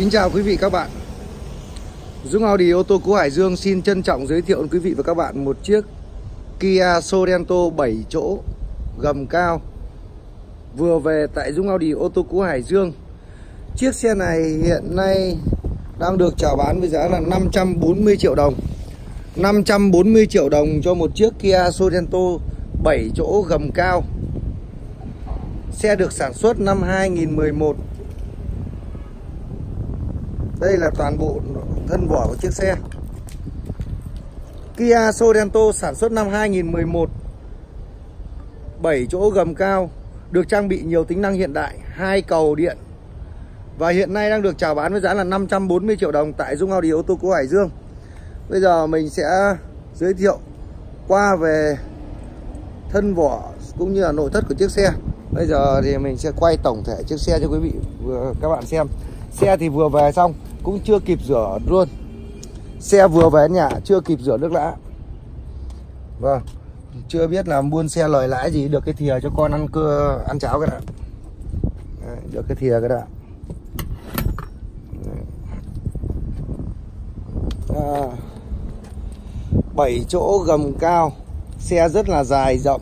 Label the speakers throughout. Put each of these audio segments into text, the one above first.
Speaker 1: Kính chào quý vị các bạn. Dũng Audi ô tô cũ Hải Dương xin trân trọng giới thiệu quý vị và các bạn một chiếc Kia Sorento 7 chỗ, gầm cao. Vừa về tại Dũng Audi ô tô cũ Hải Dương. Chiếc xe này hiện nay đang được chào bán với giá là 540 triệu đồng. 540 triệu đồng cho một chiếc Kia Sorento 7 chỗ gầm cao. Xe được sản xuất năm 2011 đây là toàn bộ thân vỏ của chiếc xe. Kia Sorento sản xuất năm 2011 7 chỗ gầm cao, Được trang bị nhiều tính năng hiện đại, hai cầu điện. Và hiện nay đang được chào bán với giá là 540 triệu đồng Tại Dung Audi ô tô cũ Hải Dương. Bây giờ mình sẽ giới thiệu qua về thân vỏ cũng như là nội thất của chiếc xe. Bây giờ thì mình sẽ quay tổng thể chiếc xe cho quý vị vừa các bạn xem. Xe thì vừa về xong cũng chưa kịp rửa luôn. Xe vừa về nhà chưa kịp rửa nước lã. Vâng chưa biết là buôn xe lời lãi gì được cái thìa cho con ăn cơ ăn cháo cái đã Đấy, được cái thìa cái đã à, 7 chỗ gầm cao xe rất là dài rộng.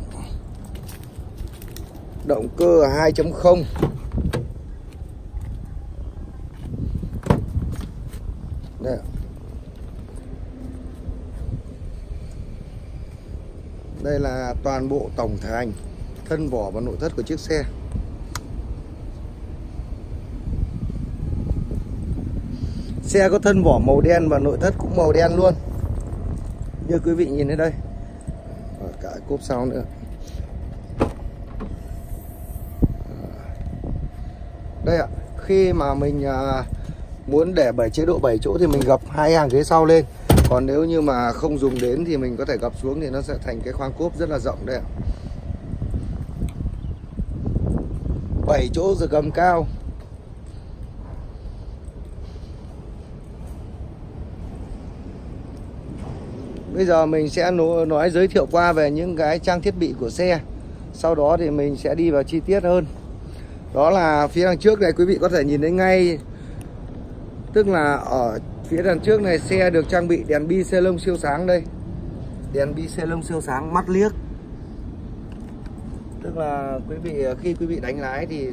Speaker 1: Động cơ 2.0 Đây. Đây là toàn bộ tổng thể hành thân vỏ và nội thất của chiếc xe. Xe có thân vỏ màu đen và nội thất cũng màu đen luôn. Như quý vị nhìn thấy đây. Và cả cốp sau nữa. Đây ạ, khi mà mình à, muốn để 7 chế độ 7 chỗ thì mình gập hai hàng ghế sau lên còn nếu như mà không dùng đến thì mình có thể gập xuống thì nó sẽ thành cái khoang cốp rất là rộng đây 7 chỗ giờ gầm cao. Bây giờ mình sẽ nói giới thiệu qua về những cái trang thiết bị của xe. Sau đó thì mình sẽ đi vào chi tiết hơn. Đó là phía đằng trước này, quý vị có thể nhìn thấy ngay. Tức là ở phía đằng trước này xe được trang bị đèn bi xe lông siêu sáng đây. Đèn bi xe lông siêu sáng mắt liếc. Tức là quý vị khi quý vị đánh lái thì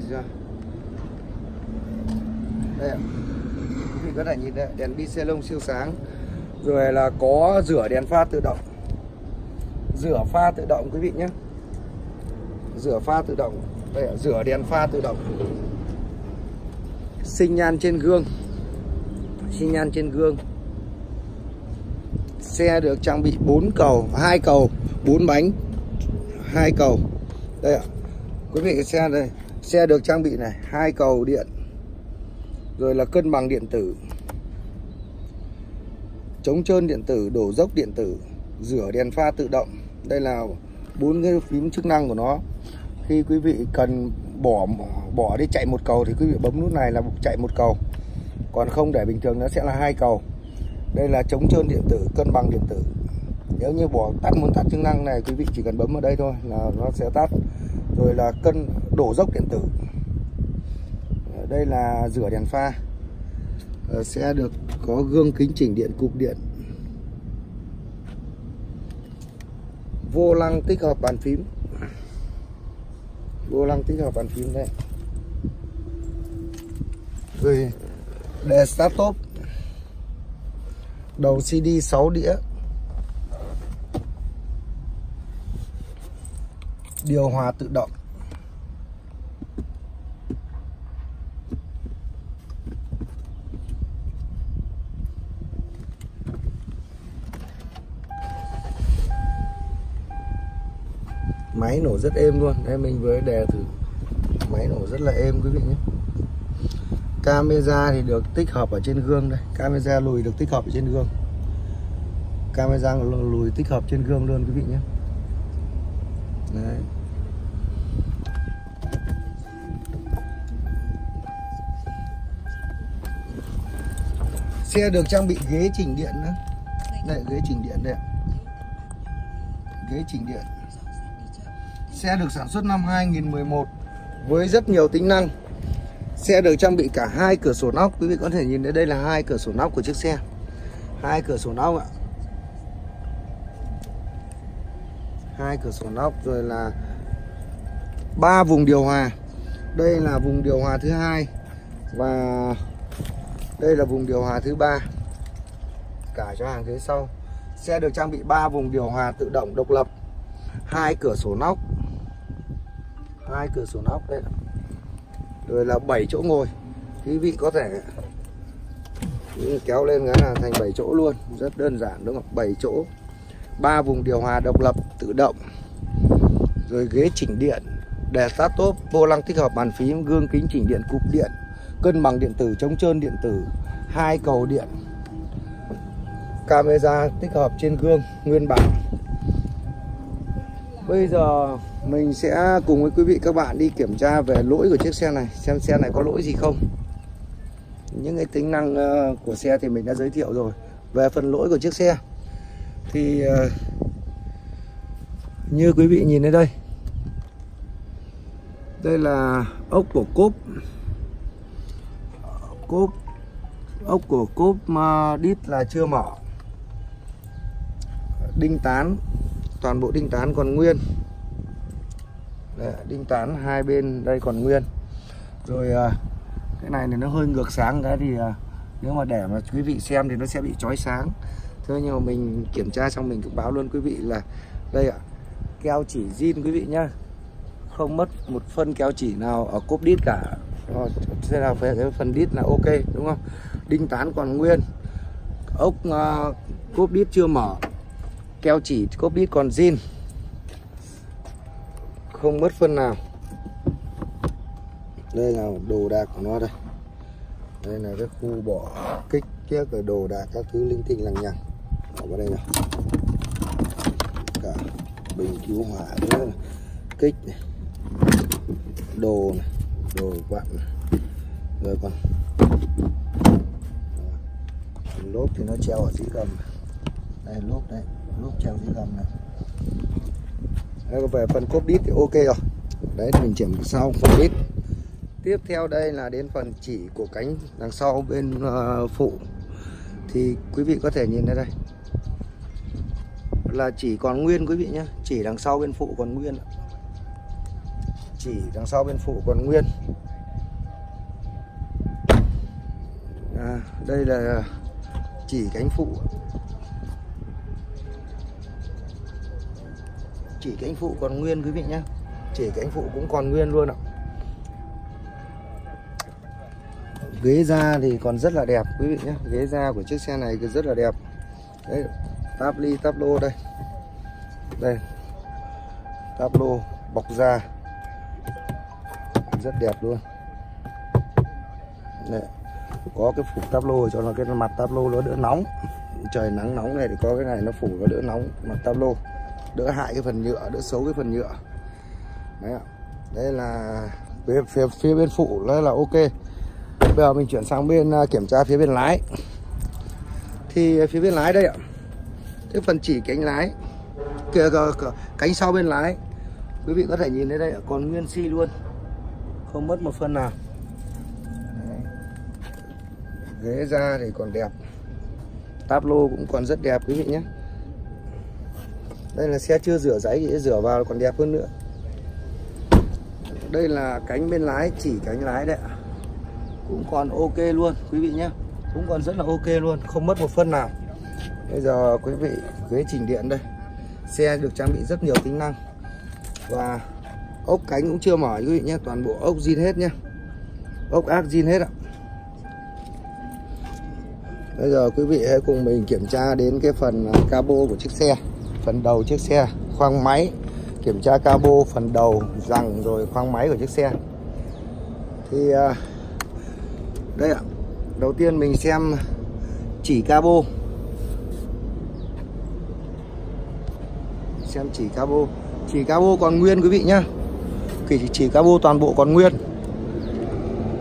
Speaker 1: Đây ạ. Quý vị có thể nhìn đây, đèn bi xe lông siêu sáng. Rồi là có rửa đèn pha tự động. Rửa pha tự động quý vị nhé. Rửa pha tự động. Đây ạ, rửa đèn pha tự động. Sinh nhan trên gương xi nhan trên gương. Xe được trang bị 4 cầu, hai cầu 4 bánh, hai cầu. Đây ạ. Quý vị cái xe đây. Xe được trang bị này, hai cầu điện, rồi là cân bằng điện tử. Chống trơn điện tử, đổ dốc điện tử, rửa đèn pha tự động. Đây là bốn cái phím chức năng của nó. Khi quý vị cần bỏ bỏ đi chạy một cầu thì quý vị bấm nút này là chạy một cầu còn không để bình thường nó sẽ là hai cầu. Đây là chống trơn điện tử, cân bằng điện tử. Nếu như bỏ tắt muốn tắt chức năng này, quý vị chỉ cần bấm vào đây thôi là nó sẽ tắt. Rồi là cân đổ dốc điện tử. Ờ, đây là rửa đèn pha. Ờ, sẽ được có gương kính chỉnh điện, cục điện. Vô lăng tích hợp bàn phím. Vô lăng tích hợp bàn phím đây. Rồi đề start top đầu CD 6 đĩa. Điều hòa tự động. Máy nổ rất êm luôn. Đây, mình với đè thử. Máy nổ rất là êm, quý vị nhé camera thì được tích hợp ở trên gương đây. Camera lùi được tích hợp ở trên gương. Camera lùi tích hợp trên gương luôn quý vị nhé. Đấy. xe được trang bị ghế chỉnh điện nữa. Đây, ghế chỉnh điện đây ghế chỉnh điện. Xe được sản xuất năm 2011 với rất nhiều tính năng. Xe được trang bị cả hai cửa sổ nóc. Quý vị có thể nhìn thấy đây là hai cửa sổ nóc của chiếc xe. Hai cửa sổ nóc ạ. Hai cửa sổ nóc, rồi là ba vùng điều hòa. Đây là vùng điều hòa thứ hai Và đây là vùng điều hòa thứ ba. Cả cho hàng ghế sau. Xe được trang bị 3 vùng điều hòa tự động, độc lập. Hai cửa sổ nóc. Hai cửa sổ nóc, đây rồi là 7 chỗ ngồi. Quý vị có thể kéo lên cái là thành 7 chỗ luôn. Rất đơn giản, đúng không? 7 chỗ. Ba vùng điều hòa độc lập, tự động. Rồi ghế chỉnh điện. Đèn sát top vô lăng tích hợp bàn phím, gương kính chỉnh điện, cục điện. Cân bằng điện tử, chống trơn điện tử. Hai cầu điện. Camera tích hợp trên gương, nguyên bản. Bây giờ mình sẽ cùng với quý vị các bạn đi kiểm tra về lỗi của chiếc xe này, Xem xe này có lỗi gì không. Những cái tính năng ờ, của xe thì mình đã giới thiệu rồi. Về phần lỗi của chiếc xe Thì ờ, Như quý vị nhìn thấy đây. Đây là ốc của cốp. Cốp, Ốc của cốp ờ, đít là chưa mở. Đinh tán toàn bộ đinh tán còn nguyên. Đấy, đinh tán hai bên đây còn nguyên. Rồi à, cái này thì nó hơi ngược sáng cái thì à, nếu mà để mà quý vị xem thì nó sẽ bị chói sáng. Thế nhưng mà mình kiểm tra xong mình cũng báo luôn quý vị là đây ạ keo chỉ zin quý vị nhá. Không mất một phân keo chỉ nào ở cốp đít cả. Ờ, thế nào phải cái phần đít là ok đúng không? Đinh tán còn nguyên. Ốc uh, cốp đít chưa mở keo chỉ copy còn zin không mất phân nào. Đây là đồ đạc của nó đây. Đây là cái khu bỏ kích các cái đồ đạc các thứ linh tinh lằng nhằng. Ở vào đây nào. Cả bình cứu hỏa nữa kích này. Đồ này. Đồ vặn rồi còn lốp thì nó treo ở dưới gầm. Đây, lốp đây lốp treo dưới gầm này. Đây, về phần cốp đít thì ok rồi. Đấy mình chuyển sau phần đít. Tiếp theo đây là đến phần chỉ của cánh đằng sau bên uh, phụ. Thì quý vị có thể nhìn thấy đây. Là chỉ còn nguyên quý vị nhé chỉ đằng sau bên phụ còn nguyên chỉ đằng sau bên phụ còn nguyên. À, đây là chỉ cánh phụ chỉ cánh phụ còn nguyên quý vị nhé chỉ cánh phụ cũng còn nguyên luôn ạ. Ghế da thì còn rất là đẹp quý vị nhé ghế da của chiếc xe này thì rất là đẹp. Đấy, táp ly, táp lô đây. Đây, táp lô bọc da. Rất đẹp luôn. Đây. có cái phủ táp lô cho nó cái mặt táp lô nó đỡ nóng. Trời nắng nóng này thì có cái này nó phủ nó đỡ nóng mặt táp lô đỡ hại cái phần nhựa đỡ xấu cái phần nhựa. Đấy ạ. Đây là phía, phía, phía bên phụ đây là ok. Bây giờ mình chuyển sang bên à, kiểm tra phía bên lái. Thì phía bên lái đây ạ. Cái phần chỉ cánh lái. Kìa, kìa, cánh sau bên lái. Quý vị có thể nhìn thấy đây ạ còn nguyên si luôn. Không mất một phân nào. Ghế ra thì còn đẹp. Táp lô cũng còn rất đẹp quý vị nhé đây là xe chưa rửa giấy thì rửa vào còn đẹp hơn nữa. Đây là cánh bên lái chỉ cánh lái đấy cũng còn ok luôn quý vị nhé. Cũng còn rất là ok luôn không mất một phân nào. Bây giờ quý vị ghế chỉnh điện đây. Xe được trang bị rất nhiều tính năng. Và ốc cánh cũng chưa mở quý vị nhé. Toàn bộ ốc zin hết nhé. Ốc ác zin hết ạ. Bây giờ quý vị hãy cùng mình kiểm tra đến cái phần cabo của chiếc xe phần đầu chiếc xe, khoang máy, kiểm tra cabo phần đầu rằng rồi khoang máy của chiếc xe. Thì à, đây ạ. Đầu tiên mình xem chỉ cabo. Xem chỉ cabo. Chỉ cabo còn nguyên quý vị nhá. Chỉ chỉ cabo toàn bộ còn nguyên.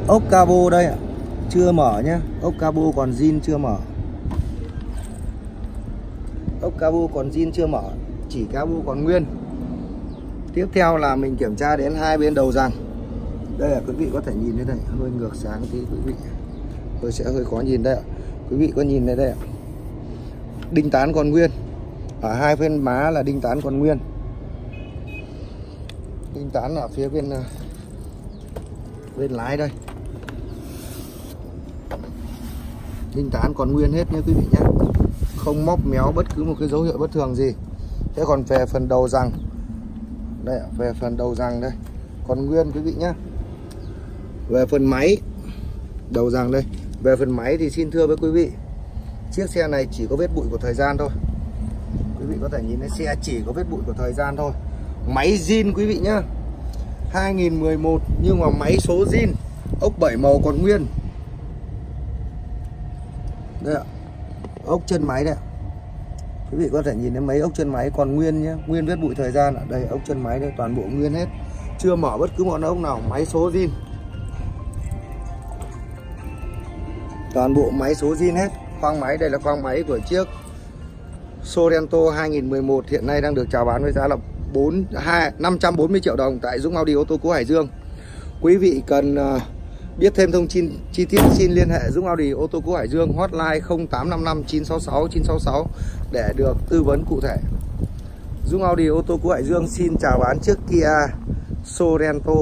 Speaker 1: Ốc cabo đây ạ. Chưa mở nhá. Ốc cabo còn zin chưa mở cabo còn zin chưa mở, chỉ cabo còn nguyên. Tiếp theo là mình kiểm tra đến hai bên đầu rằng đây là quý vị có thể nhìn thấy đây, hơi ngược sáng tí quý vị. Tôi sẽ hơi khó nhìn đây ạ. Quý vị có nhìn thấy đây ạ. Đinh tán còn nguyên. Ở hai bên má là đinh tán còn nguyên. Đinh tán ở phía bên ờ, bên lái đây. Đinh tán còn nguyên hết nhé quý vị nhé không móc méo bất cứ một cái dấu hiệu bất thường gì. Thế còn về phần đầu rằng, đây về phần đầu rằng đây. Còn nguyên quý vị nhé về phần máy, đầu rằng đây. Về phần máy thì xin thưa với quý vị, chiếc xe này chỉ có vết bụi của thời gian thôi. Quý vị có thể nhìn thấy xe chỉ có vết bụi của thời gian thôi. Máy zin quý vị nhá. 2011 nhưng mà máy số zin, ốc 7 màu còn nguyên. Đây ạ ốc chân máy đây quý vị có thể nhìn thấy mấy ốc chân máy còn nguyên nhé nguyên vết bụi thời gian ở đây ốc chân máy đây toàn bộ nguyên hết. Chưa mở bất cứ một ốc nào máy số zin. Toàn bộ máy số zin hết. Khoang máy đây là khoang máy của chiếc Sorento 2011 hiện nay đang được chào bán với giá là 4 2 540 triệu đồng tại Dũng Audi ô tô cũ Hải Dương. Quý vị cần uh, biết thêm thông tin chi tiết xin liên hệ Dũng Audi ô tô cũ Hải Dương hotline 0855 966 966 để được tư vấn cụ thể. Dũng Audi ô tô cũ Hải Dương xin chào bán chiếc Kia Sorento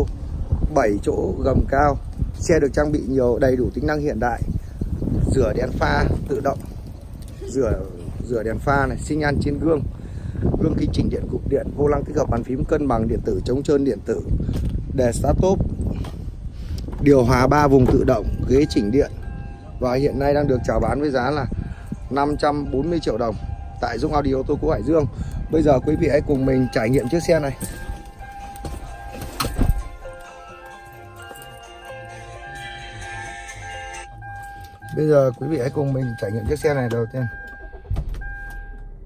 Speaker 1: 7 chỗ gầm cao. Xe được trang bị nhiều đầy đủ tính năng hiện đại. Rửa đèn pha tự động. Rửa rửa đèn pha này, sinh nhan trên gương gương kính chỉnh điện cục điện vô lăng tích hợp bàn phím cân bằng điện tử chống trơn điện tử đề start stop, điều hòa 3 vùng tự động, ghế chỉnh điện. Và hiện nay đang được chào bán với giá là 540 triệu đồng tại Dũng Audi ô tô cũ Hải Dương. Bây giờ quý vị hãy cùng mình trải nghiệm chiếc xe này. Bây giờ quý vị hãy cùng mình trải nghiệm chiếc xe này đầu tiên.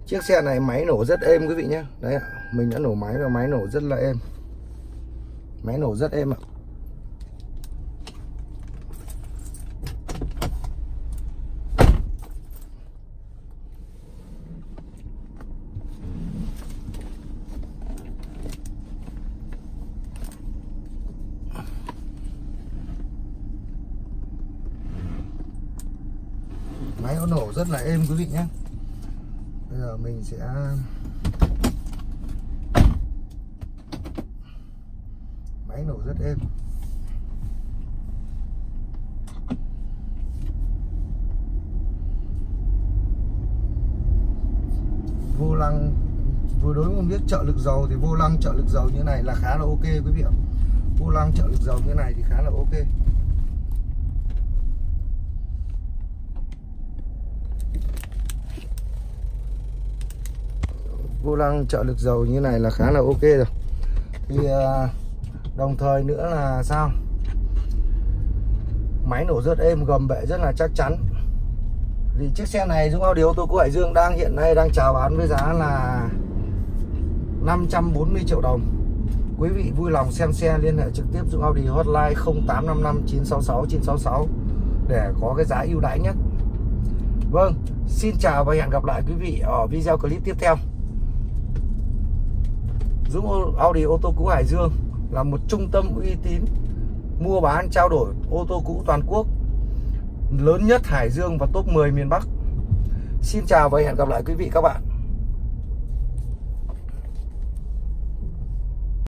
Speaker 1: Chiếc xe này máy nổ rất êm quý vị nhé. Đấy mình đã nổ máy và máy nổ rất là êm. Máy nổ rất êm ạ Máy nó nổ rất là êm quý vị nhé. Bây giờ mình sẽ máy nổ rất êm. Vô lăng, vừa đối với biết trợ lực dầu thì vô lăng trợ lực dầu như này là khá là ok quý vị ạ. Vô lăng trợ lực dầu như này thì khá là ok. Vô lăng trợ lực dầu như này là khá là ok rồi. Thì à, đồng thời nữa là sao? Máy nổ rất êm gầm bệ rất là chắc chắn. Thì chiếc xe này Dũng Audi ô tô của Hải Dương đang hiện nay đang chào bán với giá là 540 triệu đồng. Quý vị vui lòng xem xe liên hệ trực tiếp Dũng Audi hotline 0855 966 966 để có cái giá ưu đãi nhất Vâng, xin chào và hẹn gặp lại quý vị ở video clip tiếp theo. Dũng Audi ô tô cũ Hải Dương là một trung tâm uy tín, mua bán trao đổi ô tô cũ toàn quốc, lớn nhất Hải Dương và top 10 miền Bắc. Xin chào và hẹn gặp lại quý vị các bạn.